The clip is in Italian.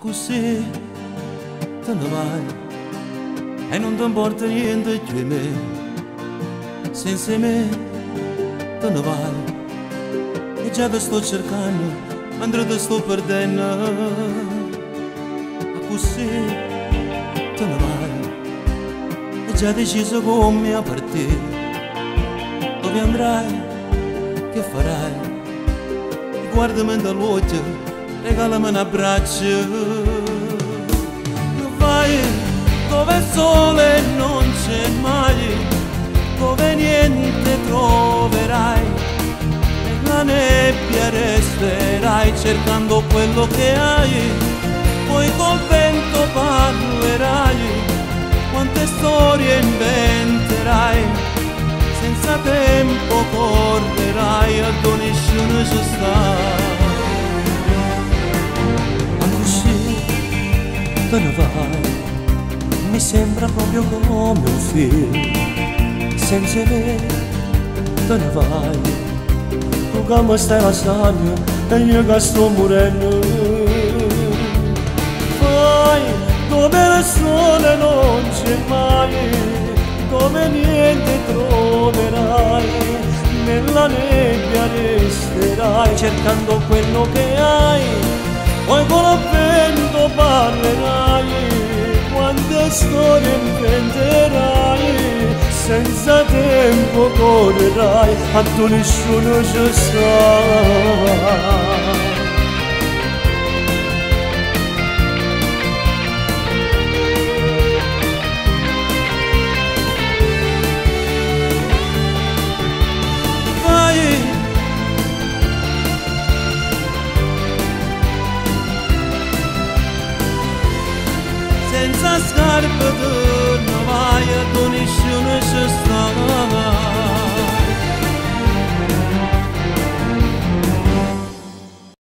così te ne vai e non ti importa niente di me. Senza me te ne vai e già ti sto cercando mentre ti sto perdendo. A così te ne vai e già deciso come a partire. Dove andrai? Che farai? Guardami dall'occhio regalami un abbraccio. Vai dove il sole non c'è mai dove niente troverai. Nella nebbia resterai cercando quello che hai poi col vento parlerai quante storie inventerai. Senza tempo correrai a dove nessuno ne vai, mi sembra proprio come un film, senza me te ne vai, tu mi stai lasciando e io che sto morendo. Vai dove il sole non c'è mai, dove niente troverai, nella nebbia resterai cercando quello che hai, poi con la vento parlerai, quante storie inventerai, senza tempo correrai, a tu nessuno ci sa. Senza scarpe tu non vai a